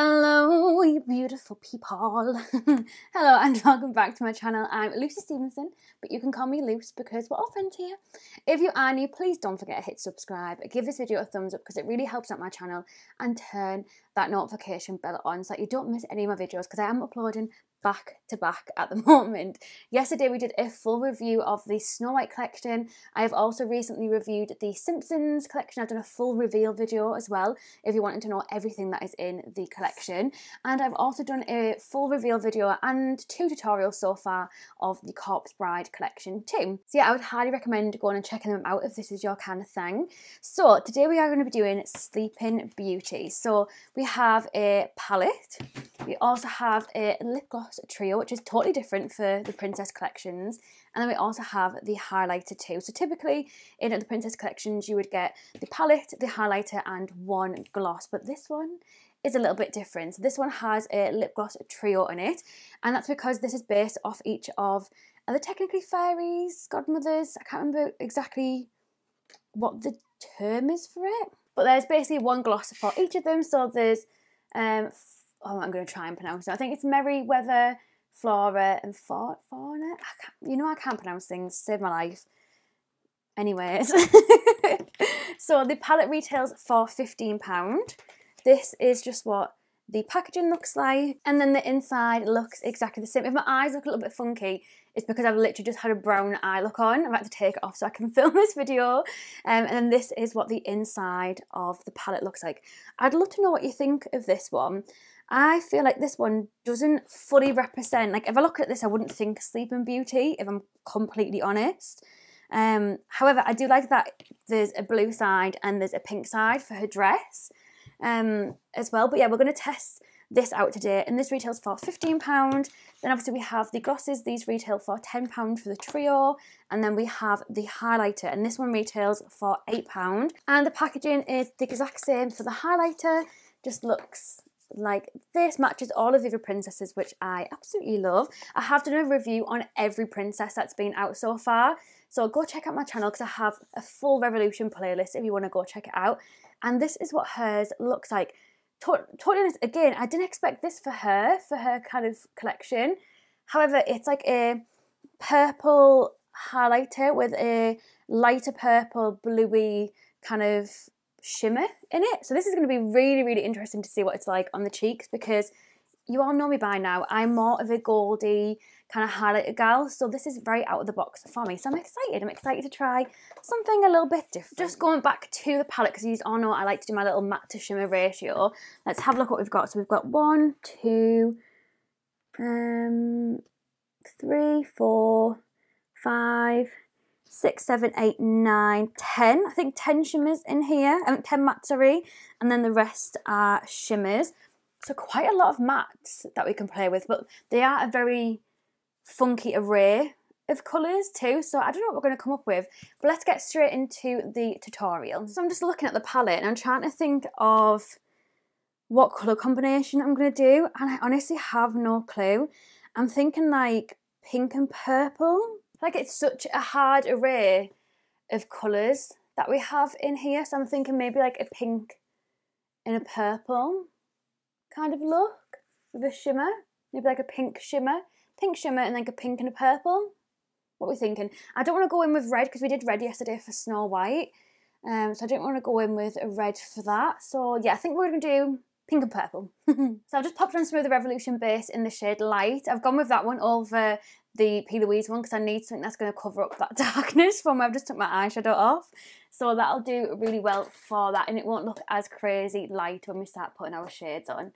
Hello, you beautiful people. Hello, and welcome back to my channel. I'm Lucy Stephenson, but you can call me Luce because we're all friends here. If you are new, please don't forget to hit subscribe. Give this video a thumbs up because it really helps out my channel and turn that notification bell on so that you don't miss any of my videos because I am uploading back to back at the moment. Yesterday we did a full review of the Snow White collection. I have also recently reviewed the Simpsons collection. I've done a full reveal video as well if you wanted to know everything that is in the collection. And I've also done a full reveal video and two tutorials so far of the Corpse Bride collection too. So yeah, I would highly recommend going and checking them out if this is your kind of thing. So today we are going to be doing Sleeping Beauty. So we have a palette. We also have a lip gloss trio, which is totally different for the Princess collections. And then we also have the highlighter too. So typically in the Princess collections, you would get the palette, the highlighter, and one gloss. But this one is a little bit different. So this one has a lip gloss trio in it, and that's because this is based off each of are they technically fairies, godmothers? I can't remember exactly what the term is for it. But there's basically one gloss for each of them. So there's um, oh, I'm going to try and pronounce it. I think it's Merryweather, Flora, and Fa- Fauna. you know, I can't pronounce things. Save my life. Anyways, so the palette retails for £15. This is just what the packaging looks like, and then the inside looks exactly the same. If my eyes look a little bit funky, it's because I've literally just had a brown eye look on. I'm about to take it off so I can film this video. Um, and then this is what the inside of the palette looks like. I'd love to know what you think of this one. I feel like this one doesn't fully represent, like if I look at this, I wouldn't think Sleeping Beauty, if I'm completely honest. Um, however, I do like that there's a blue side and there's a pink side for her dress um, as well. But yeah, we're going to test this out today and this retails for £15. Then obviously we have the glosses, these retail for £10 for the trio. And then we have the highlighter and this one retails for £8. And the packaging is the exact same for the highlighter, just looks like this matches all of the other princesses which I absolutely love. I have done a review on every princess that's been out so far so go check out my channel because I have a full Revolution playlist if you want to go check it out and this is what hers looks like. Totally honest, again, I didn't expect this for her, for her kind of collection. However, it's like a purple highlighter with a lighter purple, bluey kind of shimmer in it. So this is going to be really, really interesting to see what it's like on the cheeks because you all know me by now. I'm more of a goldy kind of highlighter gal, so this is very out of the box for me. So I'm excited. I'm excited to try something a little bit different. Just going back to the palette because you all know I like to do my little matte to shimmer ratio. Let's have a look what we've got. So we've got one, two, um, three, four, five, six, seven, eight, nine, ten. I think ten shimmers in here. I mean, ten mattes, sorry. And then the rest are shimmers. So quite a lot of mattes that we can play with, but they are a very funky array of colours too. So I don't know what we're going to come up with, but let's get straight into the tutorial. So I'm just looking at the palette and I'm trying to think of what colour combination I'm going to do, and I honestly have no clue. I'm thinking like pink and purple. Like it's such a hard array of colours that we have in here. So I'm thinking maybe like a pink and a purple kind of look with a shimmer. Maybe like a pink shimmer. Pink shimmer and like a pink and a purple. What are we thinking? I don't want to go in with red because we did red yesterday for Snow White. Um, so I don't want to go in with a red for that. So yeah, I think we're going to do pink and purple. so I've just popped on some of the Revolution base in the shade Light. I've gone with that one over the P. Louise one because I need something that's going to cover up that darkness from where I've just took my eyeshadow off. So that'll do really well for that and it won't look as crazy light when we start putting our shades on.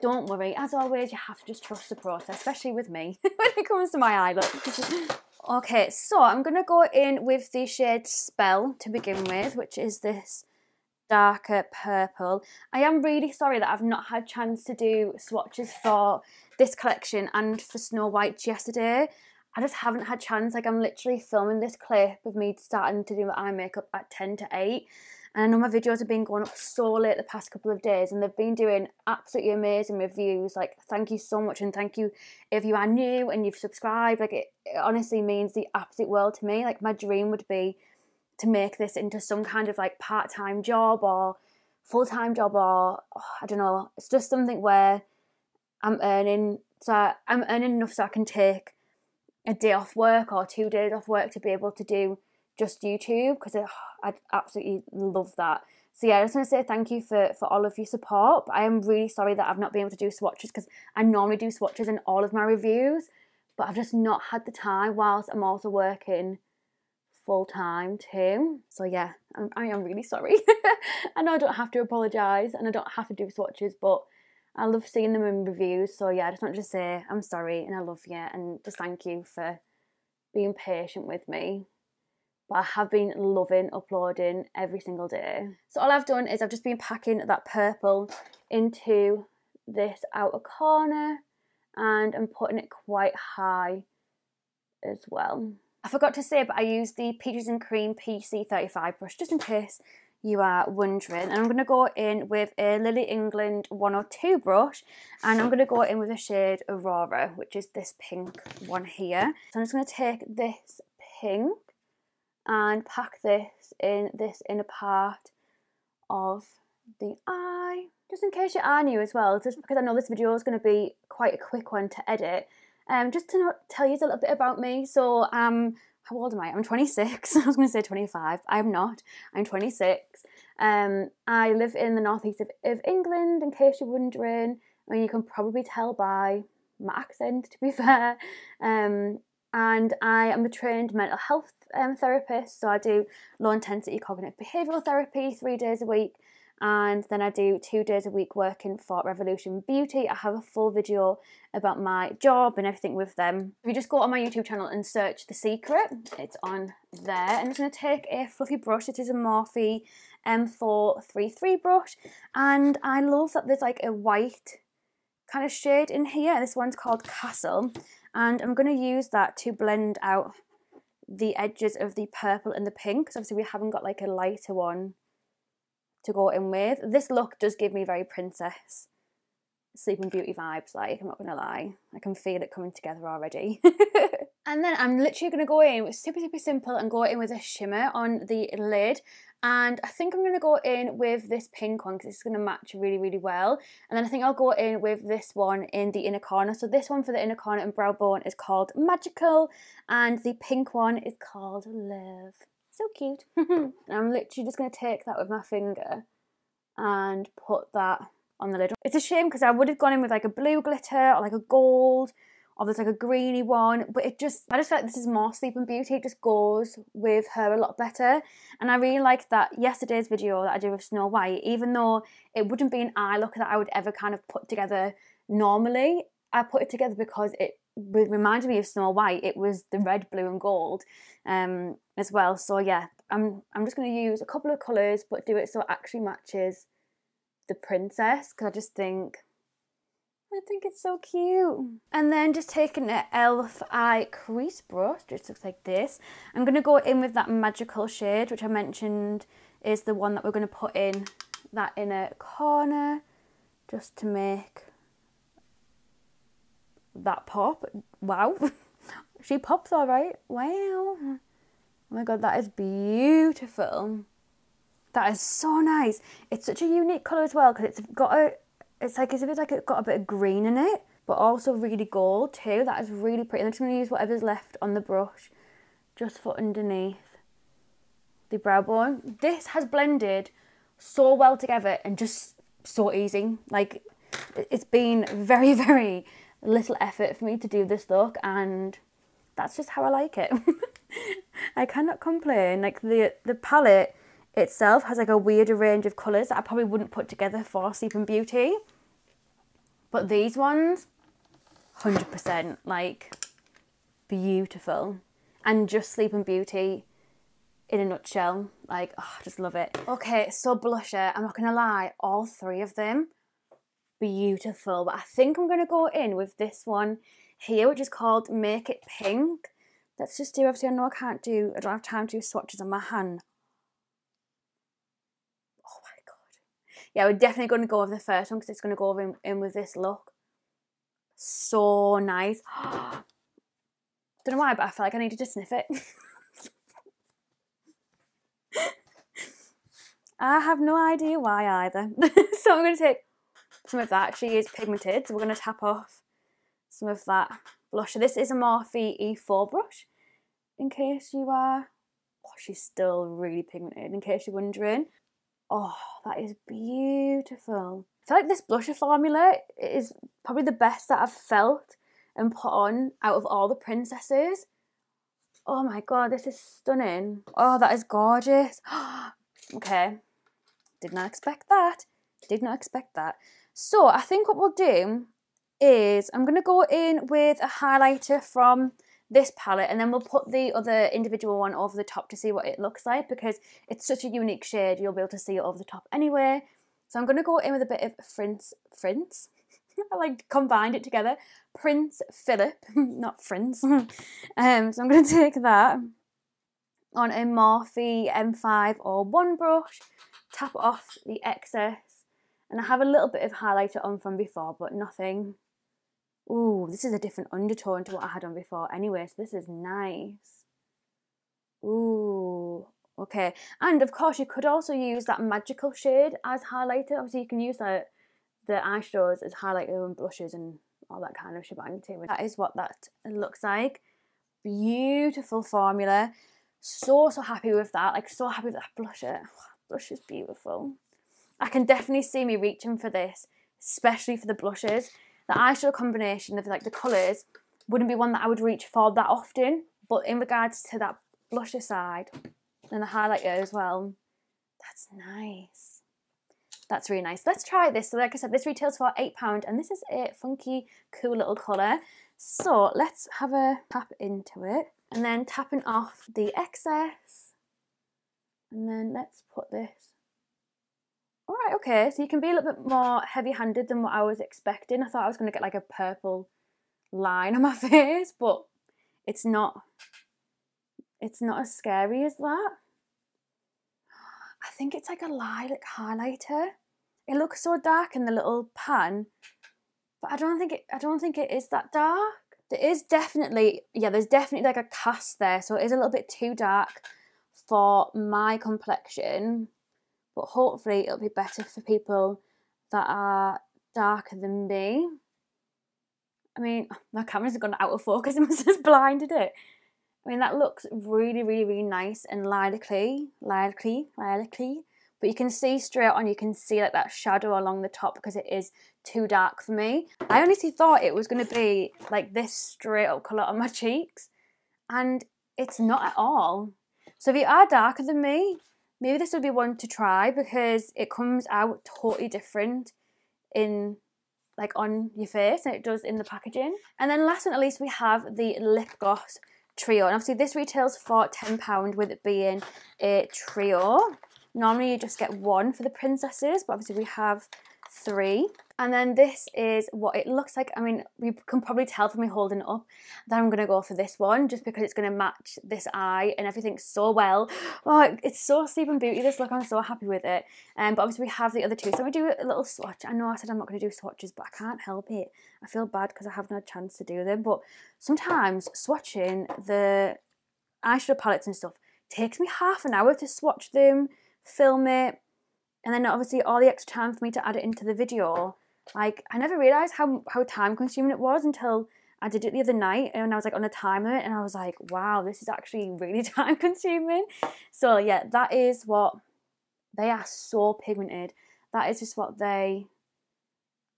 Don't worry, as always, you have to just trust the process, especially with me when it comes to my eye look. okay, so I'm going to go in with the shade Spell to begin with, which is this darker purple. I am really sorry that I've not had chance to do swatches for this collection and for Snow White yesterday. I just haven't had chance. Like I'm literally filming this clip of me starting to do my eye makeup at 10 to 8. And I know my videos have been going up so late the past couple of days and they've been doing absolutely amazing reviews. Like, thank you so much. And thank you if you are new and you've subscribed. Like, it, it honestly means the absolute world to me. Like, my dream would be to make this into some kind of like part time job or full time job or oh, I don't know. It's just something where I'm earning, so I, I'm earning enough so I can take a day off work or two days off work to be able to do just YouTube because oh, I absolutely love that. So yeah, I just want to say thank you for for all of your support. But I am really sorry that I've not been able to do swatches because I normally do swatches in all of my reviews, but I've just not had the time whilst I'm also working full time too. So yeah, I'm, I am really sorry. I know I don't have to apologise and I don't have to do swatches, but I love seeing them in reviews. So yeah, I just want to say I'm sorry and I love you and just thank you for being patient with me. But I have been loving uploading every single day. So all I've done is I've just been packing that purple into this outer corner and I'm putting it quite high as well. I forgot to say, but I used the Peaches and Cream PC35 brush just in case you are wondering. And I'm going to go in with a Lily England 102 brush and I'm going to go in with the shade Aurora, which is this pink one here. So I'm just going to take this pink and pack this in this inner part of the eye. Just in case you are new as well, just because I know this video is going to be quite a quick one to edit, um, just to tell you a little bit about me. So, um, how old am I? I'm 26. I was going to say 25. I'm not. I'm 26. Um, I live in the northeast of, of England, in case you're wondering. I mean, you can probably tell by my accent, to be fair. Um, and I am a trained mental health um, therapist, so I do low intensity cognitive behavioural therapy three days a week and then I do two days a week working for Revolution Beauty. I have a full video about my job and everything with them. If you just go on my YouTube channel and search The Secret, it's on there. And I'm just going to take a fluffy brush. It is a Morphe M433 brush, and I love that there's like a white kind of shade in here. This one's called Castle, and I'm going to use that to blend out the edges of the purple and the pink because obviously we haven't got like a lighter one to go in with. This look does give me very princess Sleeping Beauty vibes, like, I'm not gonna lie. I can feel it coming together already. and then I'm literally gonna go in with super, super simple and go in with a shimmer on the lid. And I think I'm gonna go in with this pink one because it's gonna match really, really well. And then I think I'll go in with this one in the inner corner. So this one for the inner corner and brow bone is called Magical, and the pink one is called Love so cute. I'm literally just going to take that with my finger and put that on the lid. It's a shame because I would have gone in with like a blue glitter or like a gold or there's like a greeny one, but it just, I just feel like this is more Sleeping Beauty. It just goes with her a lot better. And I really like that yesterday's video that I did with Snow White, even though it wouldn't be an eye look that I would ever kind of put together normally, I put it together because it reminded me of Snow White. It was the red, blue, and gold um, as well. So yeah, I'm I'm just going to use a couple of colours, but do it so it actually matches the princess because I just think I think it's so cute. And then just taking an e.l.f. eye crease brush, just looks like this. I'm going to go in with that magical shade, which I mentioned is the one that we're going to put in that inner corner, just to make that pop. Wow. she pops all right. Wow. Oh my god, that is beautiful. That is so nice. It's such a unique colour as well because it's got a, it's like as if it's like it's got a bit of green in it, but also really gold too. That is really pretty. I'm just going to use whatever's left on the brush just for underneath the brow bone. This has blended so well together and just so easy. Like it's been very, very little effort for me to do this look and that's just how I like it. I cannot complain. Like the the palette itself has like a weirder range of colours that I probably wouldn't put together for Sleeping Beauty. But these ones, 100% like beautiful. And just Sleeping Beauty in a nutshell. Like, oh, I just love it. Okay, so blusher, I'm not gonna lie, all three of them beautiful. But I think I'm going to go in with this one here, which is called Make It Pink. Let's just do, obviously I know I can't do, I don't have time to do swatches on my hand. Oh my god. Yeah, we're definitely going to go with the first one because it's going to go in, in with this look. So nice. don't know why, but I feel like I needed to sniff it. I have no idea why either. so I'm going to take some of that. She is pigmented, so we're going to tap off some of that blusher. This is a Morphe E4 brush, in case you are... Oh, she's still really pigmented, in case you're wondering. Oh, that is beautiful. I feel like this blusher formula is probably the best that I've felt and put on out of all the princesses. Oh my god, this is stunning. Oh, that is gorgeous. okay, did not expect that. Did not expect that. So I think what we'll do is I'm going to go in with a highlighter from this palette and then we'll put the other individual one over the top to see what it looks like because it's such a unique shade you'll be able to see it over the top anyway. So I'm going to go in with a bit of Prince, Prince? I like combined it together. Prince Philip, not Prince. um, so I'm going to take that on a Morphe M5 or 1 brush, tap off the excess, and I have a little bit of highlighter on from before, but nothing. Ooh, this is a different undertone to what I had on before anyway, so this is nice. Ooh, okay. And of course, you could also use that magical shade as highlighter. Obviously, you can use that the eyeshadows as highlighter and blushes and all that kind of shebang too. That is what that looks like. Beautiful formula. So, so happy with that. Like, so happy with that blusher. blush is beautiful. I can definitely see me reaching for this, especially for the blushes. The eyeshadow combination of like the colours wouldn't be one that I would reach for that often. But in regards to that blusher side and the highlighter as well, that's nice. That's really nice. Let's try this. So like I said, this retails for £8 and this is a funky, cool little colour. So let's have a tap into it and then tapping off the excess. And then let's put this. All right, okay, so you can be a little bit more heavy-handed than what I was expecting. I thought I was going to get like a purple line on my face, but it's not. It's not as scary as that. I think it's like a lilac highlighter. It looks so dark in the little pan, but I don't think it. I don't think it is that dark. There is definitely, yeah, there's definitely like a cast there, so it is a little bit too dark for my complexion. But hopefully, it'll be better for people that are darker than me. I mean, my camera's gone out of focus and just blinded it. I mean, that looks really, really, really nice and lilac-y, lilac-y, lilac-y. But you can see straight on, you can see like that shadow along the top because it is too dark for me. I honestly thought it was going to be like this straight up colour on my cheeks. And it's not at all. So if you are darker than me, maybe this would be one to try because it comes out totally different in like on your face than it does in the packaging. And then last but not least, we have the lip gloss trio. And obviously this retails for £10 with it being a trio. Normally you just get one for the princesses, but obviously we have three. And then this is what it looks like. I mean, you can probably tell from me holding it up that I'm going to go for this one just because it's going to match this eye and everything so well. Oh, it's so Sleeping Beauty, this look. I'm so happy with it. Um, but obviously we have the other two. So I'm going to do a little swatch. I know I said I'm not going to do swatches, but I can't help it. I feel bad because I haven't had a chance to do them. But sometimes swatching the eyeshadow palettes and stuff takes me half an hour to swatch them, film it, and then obviously all the extra time for me to add it into the video like I never realized how how time consuming it was until I did it the other night and I was like on a timer and I was like, wow, this is actually really time consuming. So yeah, that is what they are so pigmented. That is just what they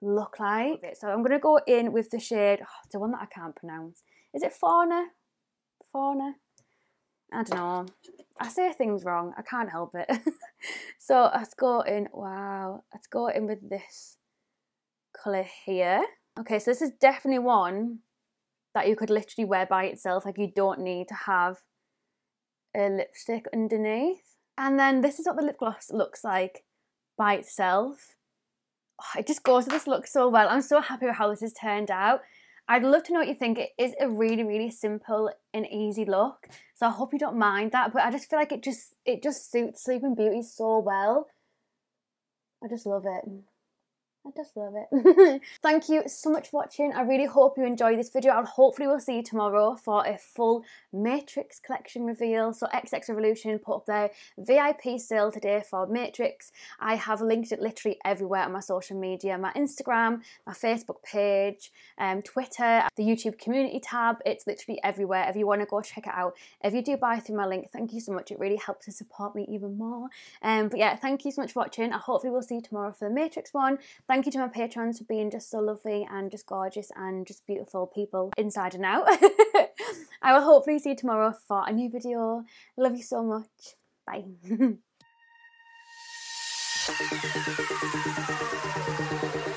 look like. So I'm gonna go in with the shade, oh, the one that I can't pronounce. Is it Fauna? Fauna? I don't know. I say things wrong. I can't help it. so let's go in. Wow. Let's go in with this colour here. Okay, so this is definitely one that you could literally wear by itself. Like you don't need to have a lipstick underneath. And then this is what the lip gloss looks like by itself. Oh, it just goes with this look so well. I'm so happy with how this has turned out. I'd love to know what you think. It is a really, really simple and easy look. So I hope you don't mind that. But I just feel like it just it just suits Sleeping Beauty so well. I just love it. I just love it. Thank you so much for watching. I really hope you enjoyed this video and hopefully we'll see you tomorrow for a full Matrix collection reveal. So XX Revolution put up their VIP sale today for Matrix. I have linked it literally everywhere on my social media, my Instagram, my Facebook page, um, Twitter, the YouTube community tab. It's literally everywhere. If you want to go check it out. If you do buy through my link, thank you so much. It really helps to support me even more. Um, but yeah, thank you so much for watching. I hopefully we'll see you tomorrow for the Matrix one. Thank you to my patrons for being just so lovely and just gorgeous and just beautiful people inside and out. I will hopefully see you tomorrow for a new video. Love you so much. Bye.